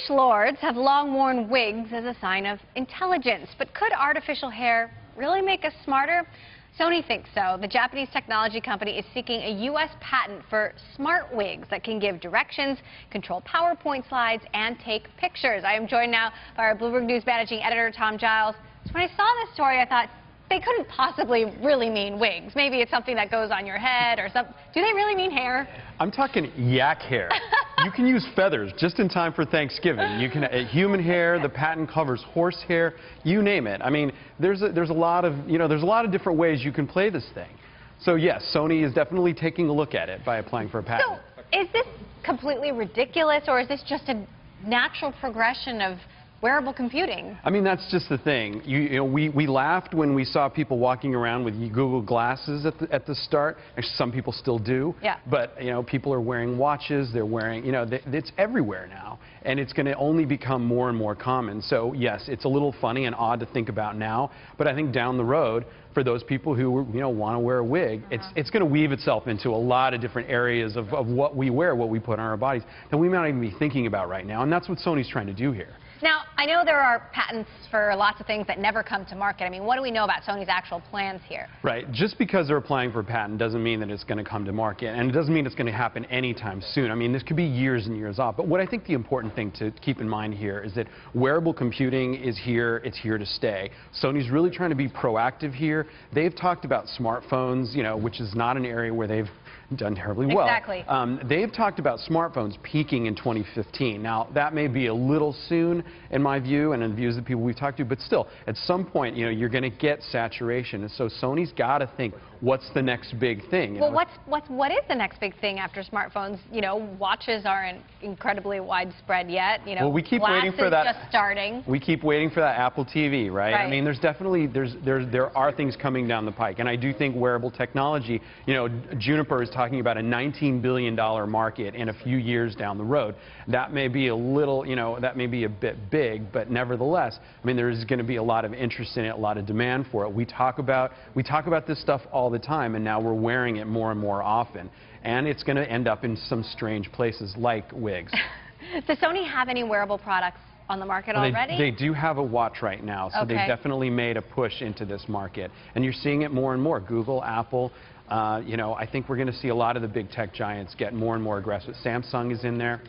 British lords have long worn wigs as a sign of intelligence, but could artificial hair really make us smarter? Sony thinks so. The Japanese technology company is seeking a U.S. patent for smart wigs that can give directions, control PowerPoint slides, and take pictures. I am joined now by our Bloomberg News managing editor, Tom Giles. So when I saw this story, I thought, they couldn't possibly really mean wigs. Maybe it's something that goes on your head or something. Do they really mean hair? I'm talking yak hair. you can use feathers just in time for Thanksgiving. You can uh, human hair. The patent covers horse hair. You name it. I mean, there's a, there's a lot of you know there's a lot of different ways you can play this thing. So yes, Sony is definitely taking a look at it by applying for a patent. So is this completely ridiculous, or is this just a natural progression of wearable computing. I mean, that's just the thing. You, you, know, we, we laughed when we saw people walking around with Google Glasses at the, at the start. Some people still do. Yeah. But, you know, people are wearing watches. They're wearing, you know, they, it's everywhere now. And it's going to only become more and more common. So, yes, it's a little funny and odd to think about now. But I think down the road, for those people who, you know, want to wear a wig, uh -huh. it's, it's going to weave itself into a lot of different areas of, of what we wear, what we put on our bodies, that we might not even be thinking about right now. And that's what Sony's trying to do here. Now, I know there are patents for lots of things that never come to market. I mean, what do we know about Sony's actual plans here? Right. Just because they're applying for a patent doesn't mean that it's going to come to market, and it doesn't mean it's going to happen anytime soon. I mean, this could be years and years off. But what I think the important thing to keep in mind here is that wearable computing is here. It's here to stay. Sony's really trying to be proactive here. They've talked about smartphones, you know, which is not an area where they've done terribly well. Exactly. Um, they've talked about smartphones peaking in 2015. Now, that may be a little soon in my view and in the views of the people we've talked to, but still, at some point, you know, you're going to get saturation. And so Sony's got to think, what's the next big thing? well, know? what's, what's, what is the next big thing after smartphones? You know, watches aren't incredibly widespread yet. You know, well, we keep waiting for that. just starting. We keep waiting for that Apple TV, right? right? I mean, there's definitely, there's, there, there are things coming down the pike. And I do think wearable technology, you know, Juniper is talking about a $19 billion market in a few years down the road. That may be a little, you know, that may be a bit big, but nevertheless, I mean, there's going to be a lot of interest in it, a lot of demand for it. We talk about, we talk about this stuff all the time, and now we're wearing it more and more often. And it's going to end up in some strange places like wigs. Does Sony have any wearable products on the market well, already? They, they, do have a watch right now, so okay. they definitely made a push into this market. And you're seeing it more and more. Google, Apple, uh, you know, I think we're going to see a lot of the big tech giants get more and more aggressive. Samsung is in there.